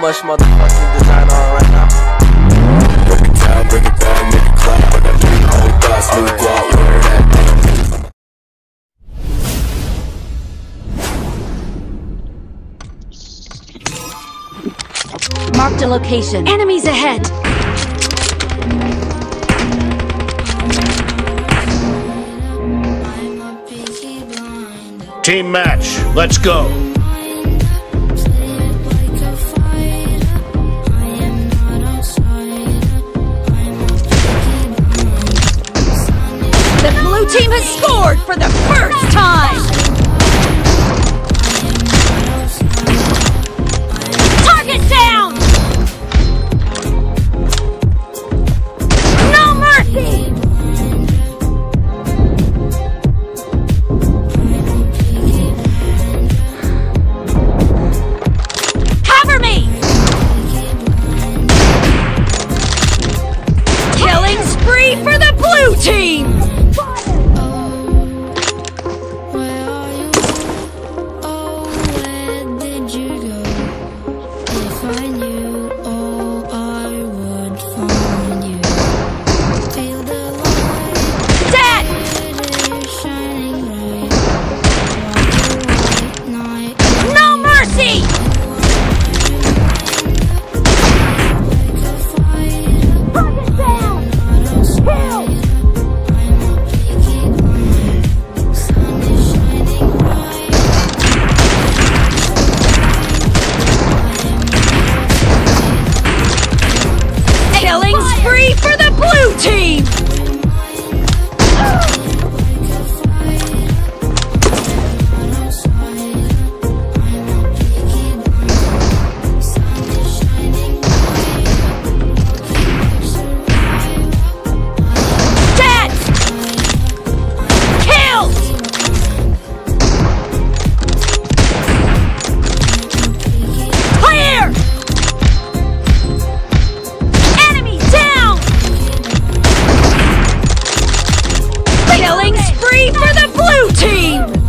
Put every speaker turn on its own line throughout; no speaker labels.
much motherfucking design on right now.
Break it down, break it down, make it clap. I got thoughts, right.
Marked a location. Enemies ahead!
Team match, let's go.
for the first Blue team!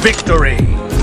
victory!